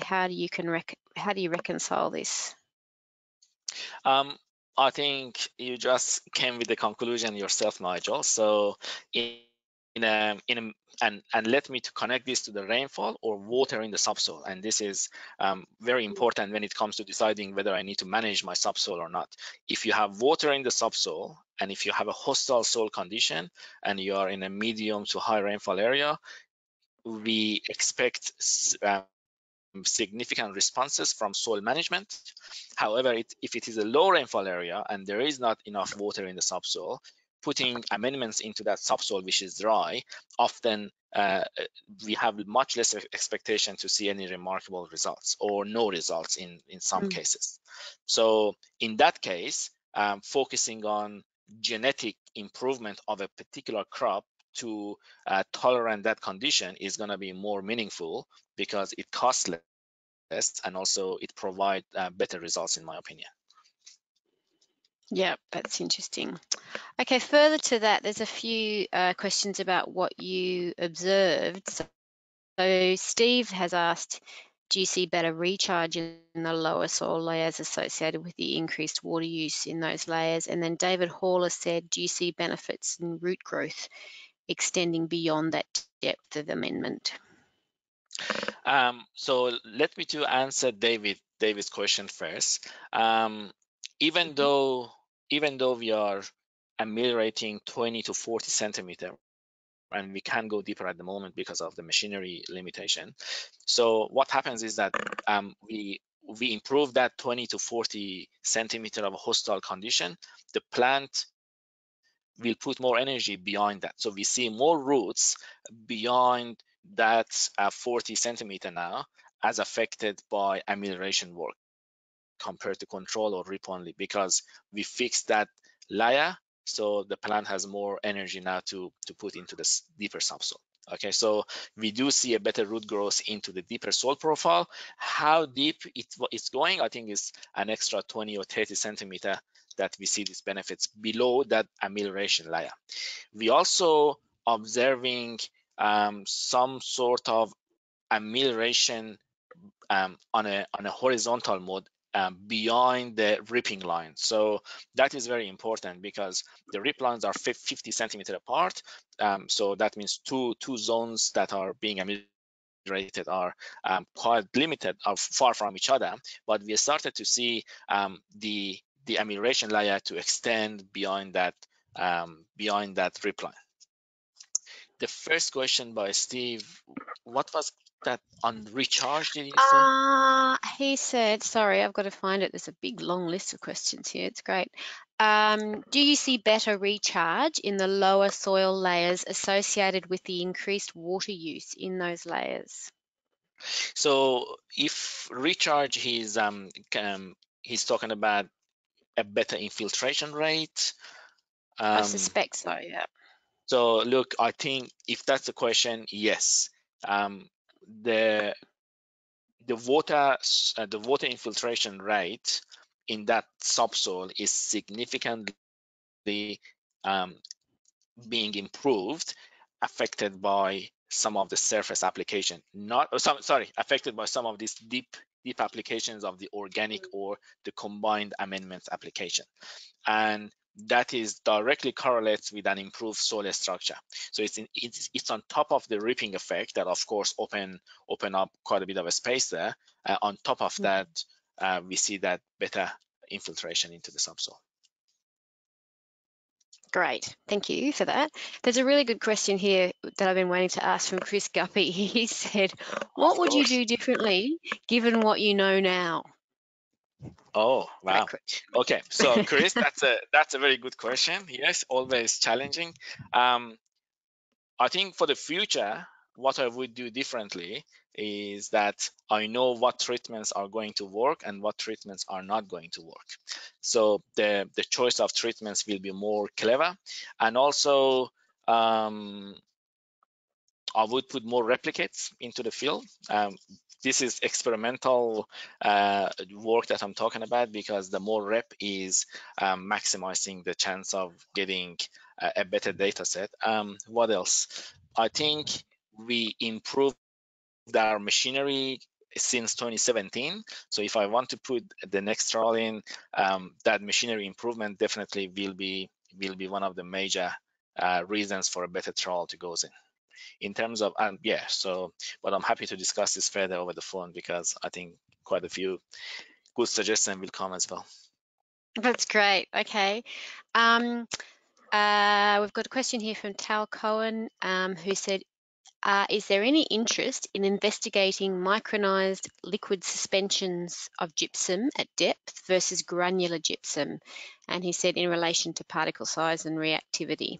How do you can rec- how do you reconcile this? Um, I think you just came with the conclusion yourself, Nigel. So in in a, in a and and let me to connect this to the rainfall or water in the subsoil and this is um, very important when it comes to deciding whether i need to manage my subsoil or not if you have water in the subsoil and if you have a hostile soil condition and you are in a medium to high rainfall area we expect um, significant responses from soil management. However, it, if it is a low rainfall area and there is not enough water in the subsoil, putting amendments into that subsoil which is dry, often uh, we have much less expectation to see any remarkable results or no results in, in some mm. cases. So in that case, um, focusing on genetic improvement of a particular crop to uh, tolerate that condition is going to be more meaningful because it costs less and also it provides uh, better results in my opinion. Yeah, that's interesting. Okay, further to that, there's a few uh, questions about what you observed. So, so, Steve has asked, do you see better recharge in the lower soil layers associated with the increased water use in those layers? And then David Hall has said, do you see benefits in root growth extending beyond that depth of amendment? Um, so let me to answer David David's question first. Um, even mm-hmm. though even though we are ameliorating 20 to 40 centimeter and we can go deeper at the moment because of the machinery limitation. So what happens is that um, we we improve that 20 to 40 centimeter of hostile condition. The plant will put more energy behind that. So we see more roots beyond that uh, 40 centimeter now as affected by amelioration work compared to control or rip only because we fixed that layer so the plant has more energy now to to put into this deeper subsoil. Okay so we do see a better root growth into the deeper soil profile. How deep it, it's going i think is an extra 20 or 30 centimeter that we see these benefits below that amelioration layer. We also observing um, some sort of amelioration um, on a on a horizontal mode um, beyond the ripping line. So that is very important because the rip lines are 50 centimeter apart. Um, so that means two two zones that are being ameliorated are um, quite limited, are far from each other. But we started to see um, the the amelioration layer to extend beyond that um, beyond that rip line. The first question by Steve, what was that on recharge, did you say? Uh, he said, sorry, I've got to find it. There's a big long list of questions here. It's great. Um, do you see better recharge in the lower soil layers associated with the increased water use in those layers? So if recharge, he's um, um he's talking about a better infiltration rate. Um, I suspect so. Yeah. So look, I think if that's the question, yes. Um, the the water uh, the water infiltration rate in that subsoil is significantly um, being improved affected by some of the surface application not oh, some, sorry affected by some of these deep deep applications of the organic or the combined amendments application. And that is directly correlates with an improved soil structure. So it's, in, it's it's on top of the ripping effect that of course open open up quite a bit of a space there. Uh, on top of mm-hmm. that, uh, we see that better infiltration into the subsoil. Great, thank you for that. There's a really good question here that I've been waiting to ask from Chris Guppy. He said, "What would you do differently given what you know now?" Oh wow. Okay, so Chris, that's a that's a very good question. Yes, always challenging. Um, I think for the future, what I would do differently is that I know what treatments are going to work and what treatments are not going to work. So the, the choice of treatments will be more clever. And also, um, I would put more replicates into the field. Um, this is experimental uh, work that I'm talking about because the more rep is um, maximizing the chance of getting a, a better data set. Um, what else? I think we improved our machinery since 2017. So if I want to put the next trial in, um, that machinery improvement definitely will be will be one of the major uh, reasons for a better trial to go in. In terms of, um, yeah, so, but I'm happy to discuss this further over the phone because I think quite a few good suggestions will come as well. That's great. Okay. Um, uh, we've got a question here from Tal Cohen, um, who said, uh, is there any interest in investigating micronized liquid suspensions of gypsum at depth versus granular gypsum? And he said in relation to particle size and reactivity.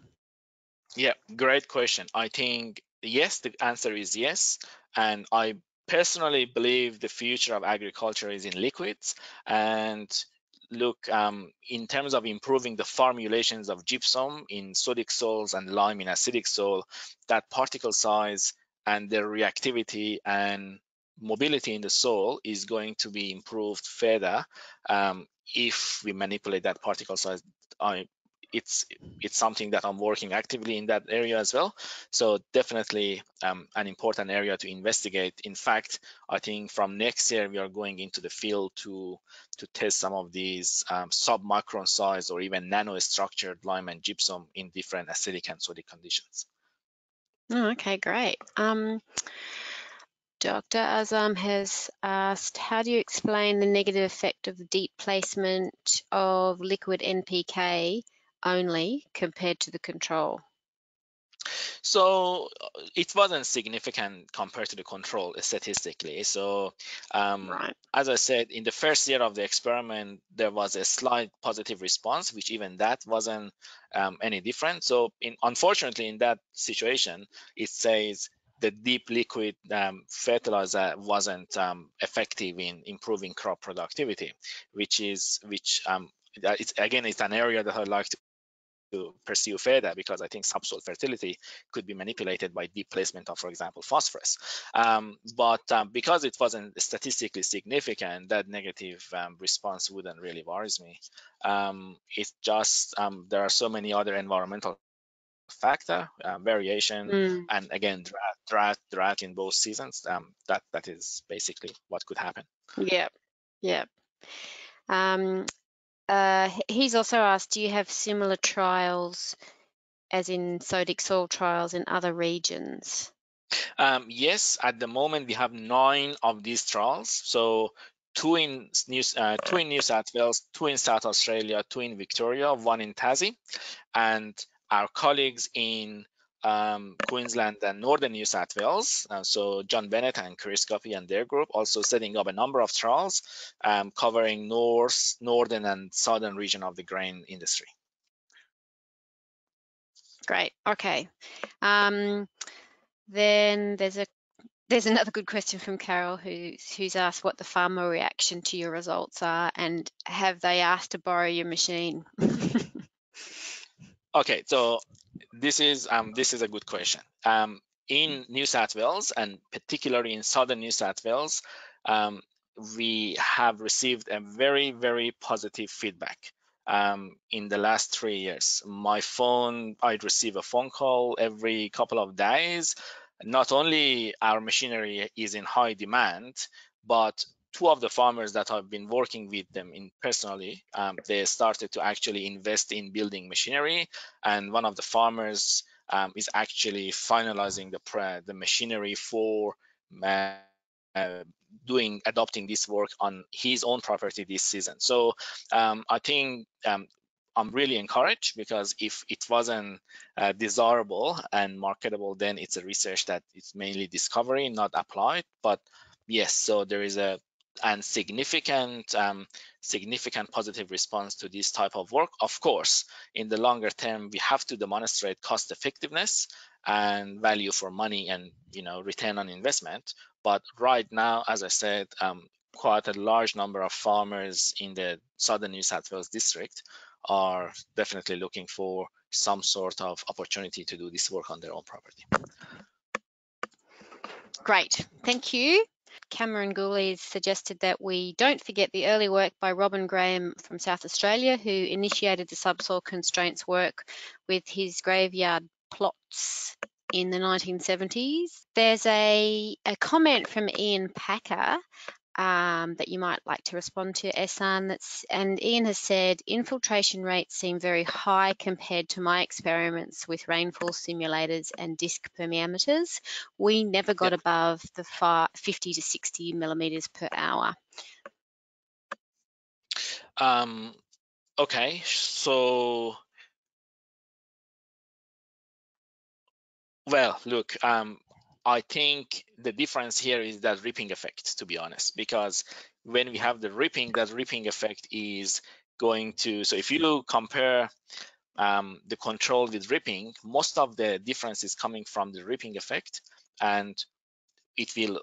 Yeah, great question. I think yes, the answer is yes. And I personally believe the future of agriculture is in liquids. And look, um, in terms of improving the formulations of gypsum in sodic soils and lime in acidic soil, that particle size and their reactivity and mobility in the soil is going to be improved further um, if we manipulate that particle size it's it's something that I'm working actively in that area as well. So definitely um, an important area to investigate. In fact, I think from next year we are going into the field to to test some of these um, sub-micron size or even nano-structured lime and gypsum in different acidic and sodic conditions. Oh, okay, great. Um, Dr. Azam has asked, how do you explain the negative effect of the deep placement of liquid NPK only compared to the control? So uh, it wasn't significant compared to the control statistically. So um, right. as I said, in the first year of the experiment, there was a slight positive response, which even that wasn't um, any different. So in, unfortunately, in that situation, it says the deep liquid um, fertilizer wasn't um, effective in improving crop productivity, which is which um, it's again it's an area that I'd like to to pursue further because I think subsoil fertility could be manipulated by deep placement of, for example, phosphorus. Um, but um, because it wasn't statistically significant, that negative um, response wouldn't really worry me. Um, it's just um, there are so many other environmental factor uh, variation mm. and again drought, drought drought in both seasons um, that that is basically what could happen yeah yeah um, uh, he's also asked, do you have similar trials as in sodic soil trials in other regions? Um, yes, at the moment we have nine of these trials. So two in New, uh, two in New South Wales, two in South Australia, two in Victoria, one in Tassie, and our colleagues in um, Queensland and Northern New South Wales. Uh, so John Bennett and Chris Guppy and their group also setting up a number of trials um, covering north, northern and southern region of the grain industry. Great. Okay. Um, then there's a there's another good question from Carol who's who's asked what the farmer reaction to your results are and have they asked to borrow your machine? okay, so this is um, this is a good question. Um, in New South Wales and particularly in southern New South Wales, um, we have received a very very positive feedback um, in the last three years. My phone, I'd receive a phone call every couple of days. Not only our machinery is in high demand, but two of the farmers that I've been working with them in personally, um, they started to actually invest in building machinery. And one of the farmers um, is actually finalizing the the machinery for uh, doing adopting this work on his own property this season. So um, I think um, I'm really encouraged because if it wasn't uh, desirable and marketable, then it's a research that it's mainly discovery, not applied. But yes, so there is a and significant um, significant positive response to this type of work. Of course, in the longer term, we have to demonstrate cost effectiveness and value for money and you know return on investment. But right now, as I said, um, quite a large number of farmers in the southern New South Wales district are definitely looking for some sort of opportunity to do this work on their own property. Great, thank you. Cameron Gooley suggested that we don't forget the early work by Robin Graham from South Australia, who initiated the subsoil constraints work with his graveyard plots in the 1970s. There's a, a comment from Ian Packer um, that you might like to respond to, Ehsan. That's and Ian has said infiltration rates seem very high compared to my experiments with rainfall simulators and disk permeameters. We never got yep. above the 50 to 60 millimeters per hour. Um, okay, so well, look, um, I think the difference here is that ripping effect, to be honest, because when we have the ripping, that ripping effect is going to, so if you compare um, the control with ripping, most of the difference is coming from the ripping effect and it will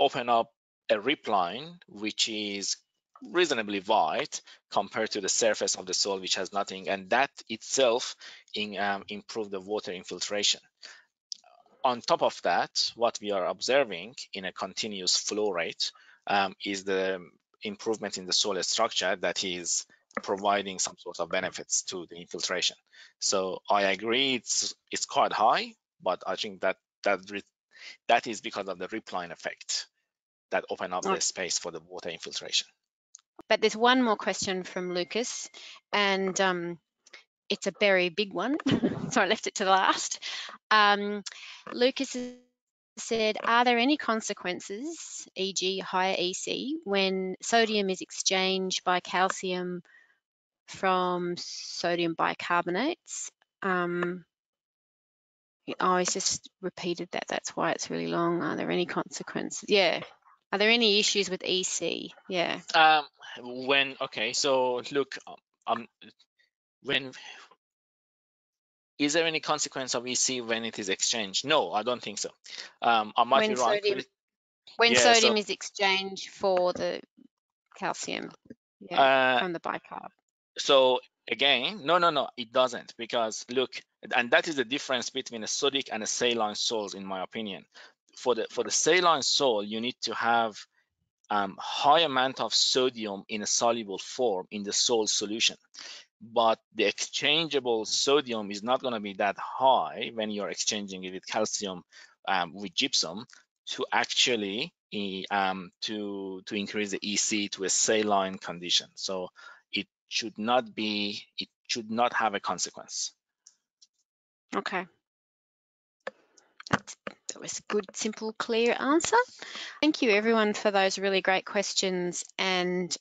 open up a rip line, which is reasonably wide compared to the surface of the soil, which has nothing. And that itself in, um, improve the water infiltration on top of that, what we are observing in a continuous flow rate um, is the improvement in the soil structure that is providing some sort of benefits to the infiltration. So I agree it's it's quite high, but I think that that that is because of the rip line effect that open up the space for the water infiltration. But there's one more question from Lucas, and um, it's a very big one, so I left it to the last. Um, Lucas said, are there any consequences, e.g. higher EC, when sodium is exchanged by calcium from sodium bicarbonates? Um, he's just repeated that. That's why it's really long. Are there any consequences? Yeah. Are there any issues with EC? Yeah. Um, when, okay, so look, um, when is there any consequence of EC when it is exchanged? No, I don't think so. Um, I might when be wrong. Sodium, when yeah, sodium so, is exchanged for the calcium yeah, uh, from the bicarb. So again, no, no, no, it doesn't because look, and that is the difference between a sodic and a saline soils, in my opinion. For the for the saline soil, you need to have um, high amount of sodium in a soluble form in the soil solution but the exchangeable sodium is not going to be that high when you're exchanging it with calcium um, with gypsum to actually um, to to increase the EC to a saline condition. So it should not be it should not have a consequence. Okay. That was a good, simple, clear answer. Thank you everyone for those really great questions and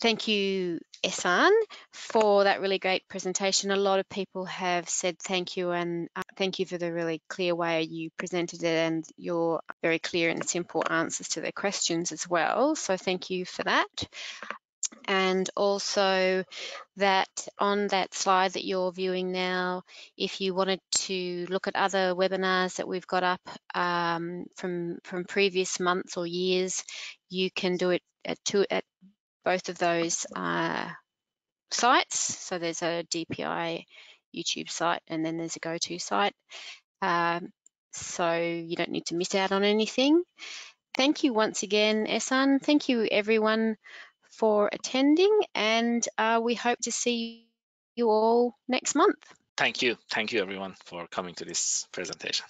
Thank you, Ehsan, for that really great presentation. A lot of people have said thank you and uh, thank you for the really clear way you presented it and your very clear and simple answers to their questions as well. So thank you for that. And also that on that slide that you're viewing now, if you wanted to look at other webinars that we've got up um, from, from previous months or years, you can do it at, two, at both of those uh, sites. So there's a DPI YouTube site and then there's a GoTo site. Um, so you don't need to miss out on anything. Thank you once again, Ehsan. Thank you everyone for attending and uh, we hope to see you all next month. Thank you. Thank you everyone for coming to this presentation.